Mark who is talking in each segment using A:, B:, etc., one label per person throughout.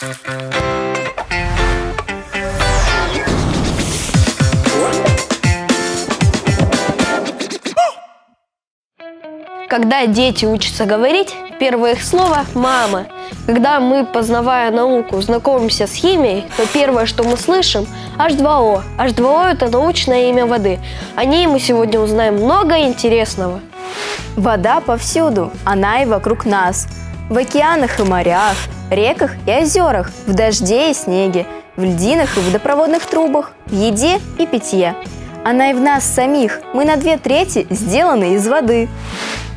A: Когда дети учатся говорить, первое их слово – «мама». Когда мы, познавая науку, знакомимся с химией, то первое, что мы слышим – H2O. H2O – это научное имя воды. О ней мы сегодня узнаем много интересного.
B: Вода повсюду, она и вокруг нас. В океанах и морях, реках и озерах, в дожде и снеге, в льдинах и водопроводных трубах, в еде и питье. Она и в нас самих. Мы на две трети сделаны из воды.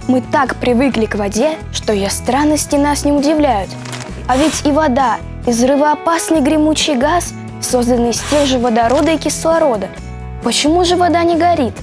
C: Мы так привыкли к воде, что ее странности нас не удивляют. А ведь и вода, и взрывоопасный гремучий газ созданы из тех же водорода и кислорода. Почему же вода не горит?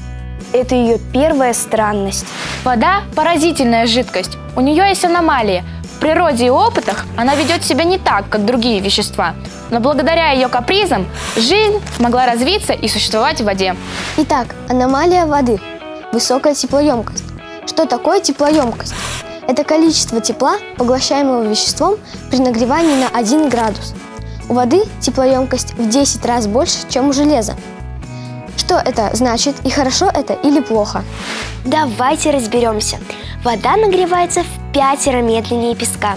C: Это ее первая странность.
D: Вода – поразительная жидкость. У нее есть аномалии. Природе и опытах она ведет себя не так, как другие вещества. Но благодаря ее капризам жизнь смогла развиться и существовать в воде.
E: Итак, аномалия воды – высокая теплоемкость. Что такое теплоемкость? Это количество тепла, поглощаемого веществом при нагревании на 1 градус. У воды теплоемкость в 10 раз больше, чем у железа. Что это значит и хорошо это или плохо?
F: Давайте разберемся. Вода нагревается в пятеро медленнее песка.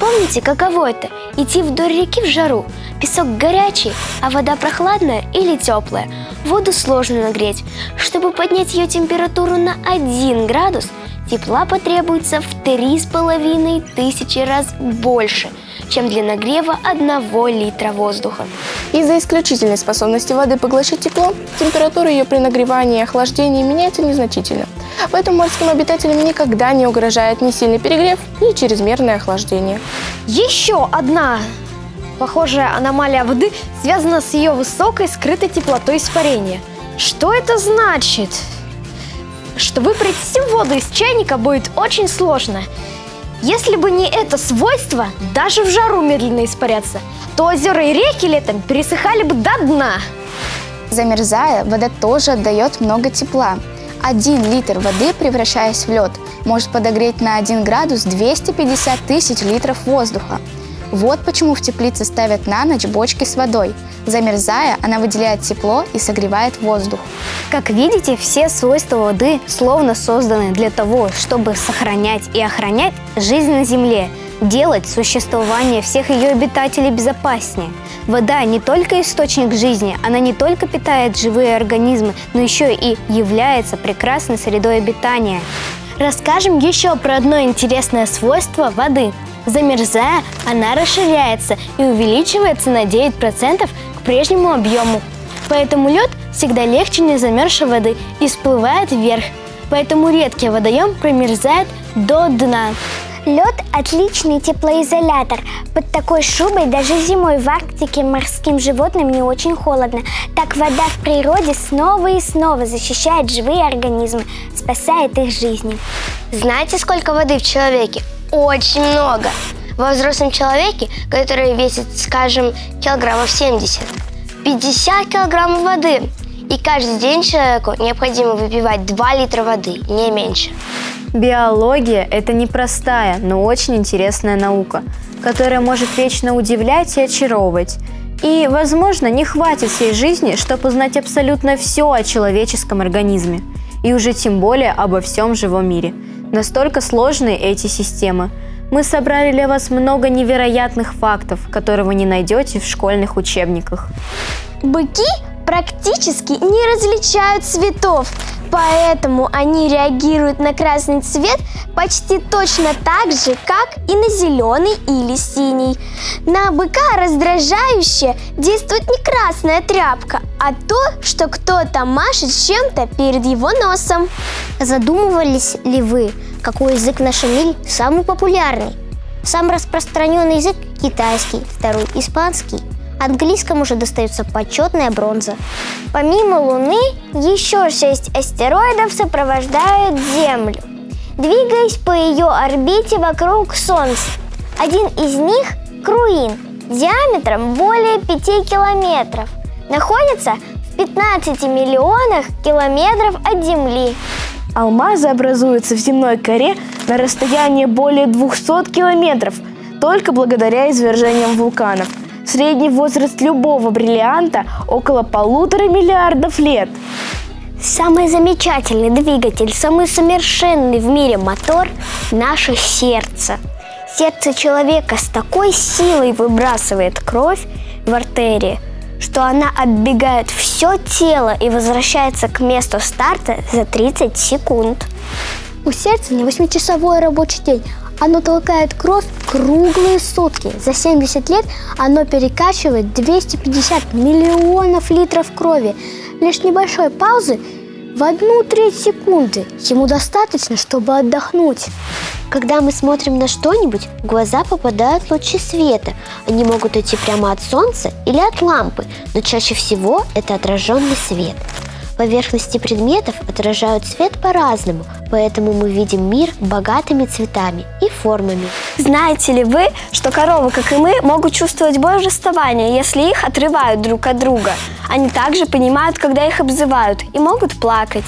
F: Помните, каково это – идти вдоль реки в жару? Песок горячий, а вода прохладная или теплая. Воду сложно нагреть. Чтобы поднять ее температуру на 1 градус, тепла потребуется в три с половиной тысячи раз больше, чем для нагрева одного литра воздуха.
G: Из-за исключительной способности воды поглощать тепло, температура ее при нагревании и охлаждении меняется незначительно. Поэтому морским обитателям никогда не угрожает ни сильный перегрев, ни чрезмерное охлаждение.
A: Еще одна похожая аномалия воды связана с ее высокой скрытой теплотой испарения. Что это значит? Что выпарить всю воду из чайника будет очень сложно. Если бы не это свойство, даже в жару медленно испаряться, то озера и реки летом пересыхали бы до дна.
H: Замерзая, вода тоже отдает много тепла. Один литр воды, превращаясь в лед, может подогреть на 1 градус 250 тысяч литров воздуха. Вот почему в теплице ставят на ночь бочки с водой. Замерзая, она выделяет тепло и согревает воздух.
I: Как видите, все свойства воды словно созданы для того, чтобы сохранять и охранять жизнь на Земле, делать существование всех ее обитателей безопаснее. Вода не только источник жизни, она не только питает живые организмы, но еще и является прекрасной средой обитания.
F: Расскажем еще про одно интересное свойство воды. Замерзая, она расширяется и увеличивается на 9% к прежнему объему. Поэтому лед всегда легче незамерзшей воды и всплывает вверх. Поэтому редкий водоем промерзает до дна.
E: Лед – отличный теплоизолятор. Под такой шубой даже зимой в Арктике морским животным не очень холодно. Так вода в природе снова и снова защищает живые организмы, спасает их жизни.
F: Знаете, сколько воды в человеке? Очень много. Во взрослом человеке, который весит, скажем, килограммов 70, 50 килограммов воды. И каждый день человеку необходимо выпивать 2 литра воды, не меньше.
B: Биология – это непростая, но очень интересная наука, которая может вечно удивлять и очаровывать. И, возможно, не хватит всей жизни, чтобы узнать абсолютно все о человеческом организме. И уже тем более обо всем живом мире. Настолько сложны эти системы. Мы собрали для вас много невероятных фактов, которые вы не найдете в школьных учебниках.
E: Быки практически не различают цветов, поэтому они реагируют на красный цвет почти точно так же, как и на зеленый или синий. На быка раздражающе действует не красная тряпка, а то, что кто-то машет чем-то перед его носом.
I: Задумывались ли вы, какой язык в нашем мире самый популярный? Самый распространенный язык – китайский, второй – испанский – Английскому же достается почетная бронза.
E: Помимо Луны, еще шесть астероидов сопровождают Землю, двигаясь по ее орбите вокруг Солнца. Один из них – Круин, диаметром более 5 километров, находится в 15 миллионах километров от Земли.
C: Алмазы образуются в земной коре на расстоянии более 200 километров –
E: только благодаря извержениям вулканов. Средний возраст любого бриллианта около полутора миллиардов лет.
I: Самый замечательный двигатель, самый совершенный в мире мотор – наше сердце. Сердце человека с такой силой выбрасывает кровь в артерии, что она оббегает все тело и возвращается к месту старта за 30 секунд.
F: У сердца не 8-часовой рабочий день. Оно толкает кровь круглые сутки. За 70 лет оно перекачивает 250 миллионов литров крови. Лишь небольшой паузы в одну треть секунды ему достаточно, чтобы отдохнуть.
I: Когда мы смотрим на что-нибудь, в глаза попадают лучи света. Они могут идти прямо от солнца или от лампы, но чаще всего это отраженный свет. Поверхности предметов отражают свет по-разному, поэтому мы видим мир богатыми цветами и формами.
E: Знаете ли вы, что коровы, как и мы, могут чувствовать боль расставания, если их отрывают друг от друга? Они также понимают, когда их обзывают, и могут плакать.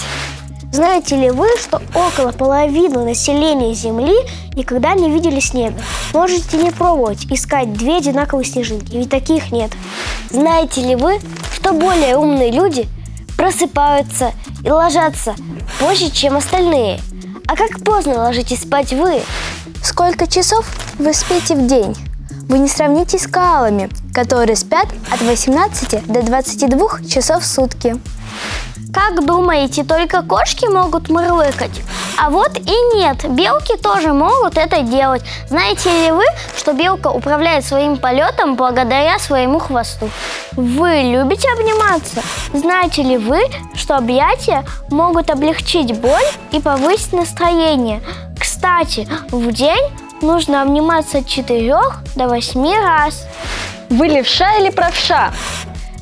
F: Знаете ли вы, что около половины населения Земли никогда не видели снега? Можете не пробовать искать две одинаковые снежинки, ведь таких нет.
I: Знаете ли вы, что более умные люди просыпаются и ложатся позже, чем остальные? А как поздно ложитесь спать вы?
E: Сколько часов вы спите в день? Вы не сравните с коалами, которые спят от 18 до 22 часов в сутки.
F: Как думаете, только кошки могут мурлыкать? А вот и нет, белки тоже могут это делать. Знаете ли вы, что белка управляет своим полетом благодаря своему хвосту? Вы любите обниматься? Знаете ли вы, что объятия могут облегчить боль и повысить настроение? Кстати, в день нужно обниматься от 4 до 8 раз.
J: Вы левша или правша?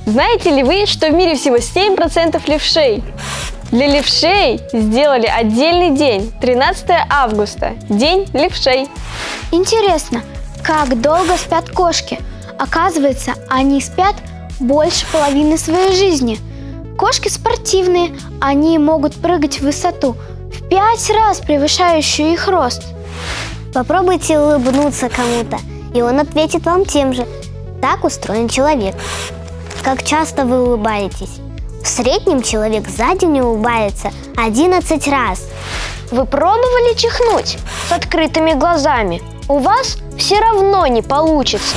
J: Знаете ли вы, что в мире всего 7% левшей? Для левшей сделали отдельный день, 13 августа, день левшей.
F: Интересно, как долго спят кошки? Оказывается, они спят больше половины своей жизни. Кошки спортивные, они могут прыгать в высоту в пять раз превышающую их рост.
I: Попробуйте улыбнуться кому-то, и он ответит вам тем же. Так устроен человек. Как часто вы улыбаетесь? В среднем человек за день улыбается 11 раз.
A: Вы пробовали чихнуть с открытыми глазами? У вас все равно не получится.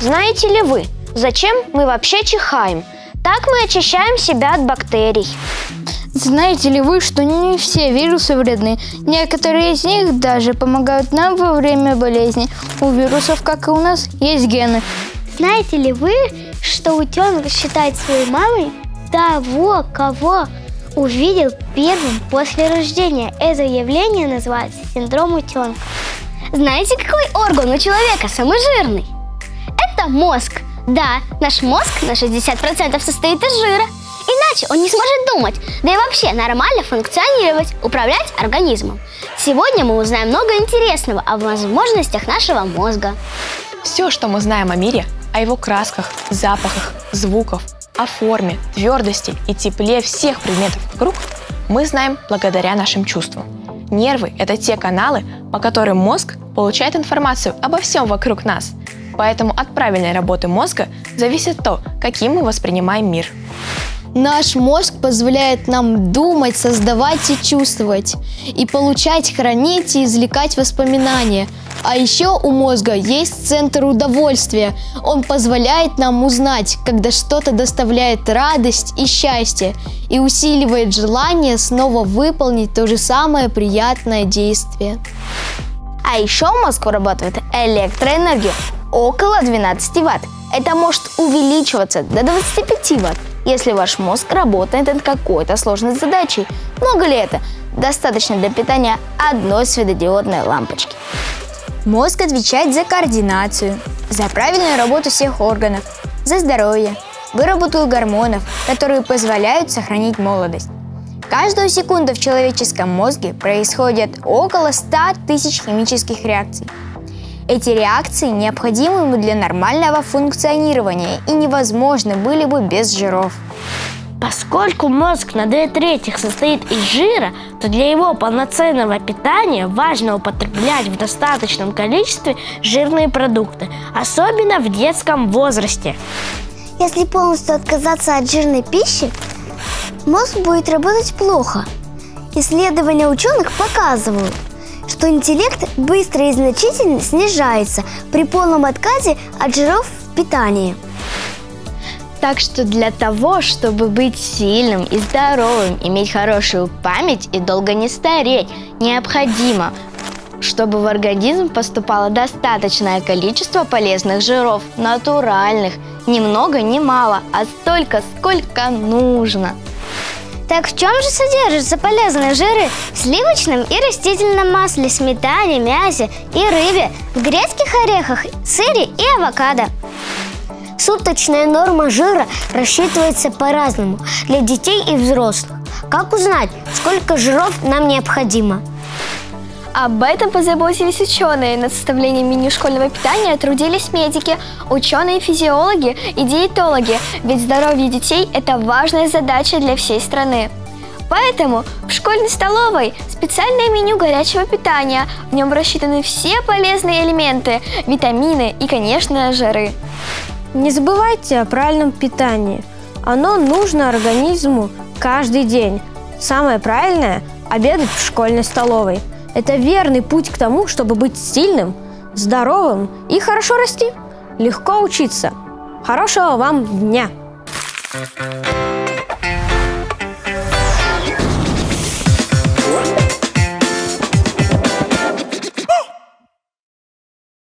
A: Знаете ли вы, зачем мы вообще чихаем? Так мы очищаем себя от бактерий.
K: Знаете ли вы, что не все вирусы вредны? Некоторые из них даже помогают нам во время болезни. У вирусов, как и у нас, есть гены.
F: Знаете ли вы, что утенок считает своей мамой того, кого увидел первым после рождения? Это явление называется синдром утенка.
I: Знаете, какой орган у человека самый жирный? Это мозг. Да, наш мозг на 60% состоит из жира. Иначе он не сможет думать, да и вообще нормально функционировать, управлять организмом. Сегодня мы узнаем много интересного о возможностях нашего мозга.
L: Все, что мы знаем о мире, о его красках, запахах, звуках, о форме, твердости и тепле всех предметов вокруг, мы знаем благодаря нашим чувствам. Нервы – это те каналы, по которым мозг получает информацию обо всем вокруг нас. Поэтому от правильной работы мозга зависит то, каким мы воспринимаем мир.
K: Наш мозг позволяет нам думать, создавать и чувствовать, и получать, хранить и извлекать воспоминания. А еще у мозга есть центр удовольствия. Он позволяет нам узнать, когда что-то доставляет радость и счастье, и усиливает желание снова выполнить то же самое приятное действие.
E: А еще мозг вырабатывает электроэнергию около 12 ватт. Это может увеличиваться до 25 ватт если ваш мозг работает над какой-то сложной задачей. Много ли это? Достаточно для питания одной светодиодной лампочки.
H: Мозг отвечает за координацию, за правильную работу всех органов, за здоровье, выработку гормонов, которые позволяют сохранить молодость. Каждую секунду в человеческом мозге происходит около 100 тысяч химических реакций. Эти реакции необходимы для нормального функционирования и невозможны были бы без жиров.
F: Поскольку мозг на две трети состоит из жира, то для его полноценного питания важно употреблять в достаточном количестве жирные продукты, особенно в детском возрасте.
I: Если полностью отказаться от жирной пищи, мозг будет работать плохо. Исследования ученых показывают, что интеллект быстро и значительно снижается при полном отказе от жиров в питании.
H: Так что для того, чтобы быть сильным и здоровым, иметь хорошую память и долго не стареть, необходимо, чтобы в организм поступало достаточное количество полезных жиров, натуральных, ни много ни мало, а столько, сколько нужно.
I: Так в чем же содержатся полезные жиры? В сливочном и растительном масле, сметане, мясе и рыбе, в грецких орехах, сыре и авокадо. Суточная норма жира рассчитывается по-разному для детей и взрослых. Как узнать, сколько жиров нам необходимо?
E: Об этом позаботились ученые. Над составлением меню школьного питания трудились медики, ученые-физиологи и диетологи, ведь здоровье детей – это важная задача для всей страны. Поэтому в школьной столовой специальное меню горячего питания. В нем рассчитаны все полезные элементы, витамины и, конечно, жиры.
M: Не забывайте о правильном питании. Оно нужно организму каждый день. Самое правильное – обедать в школьной столовой. Это верный путь к тому, чтобы быть сильным, здоровым и хорошо расти. Легко учиться. Хорошего вам дня!
N: Thank you.